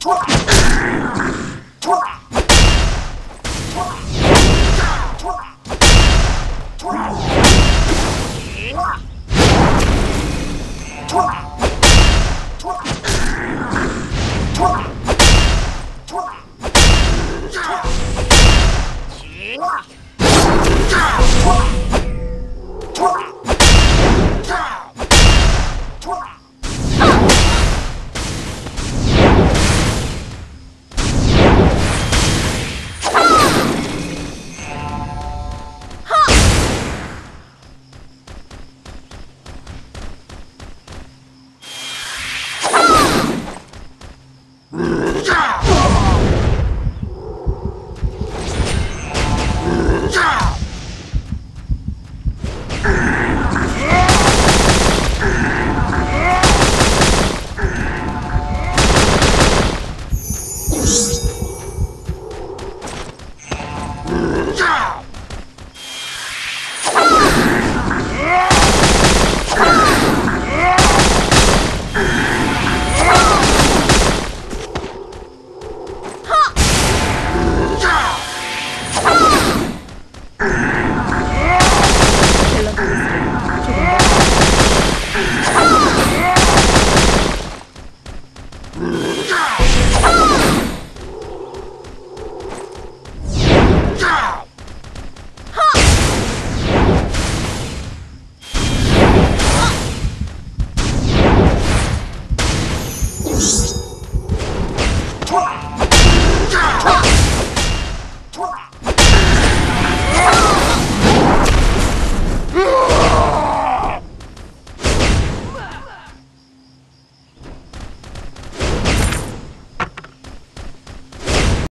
Twat! Yeah! Cukup.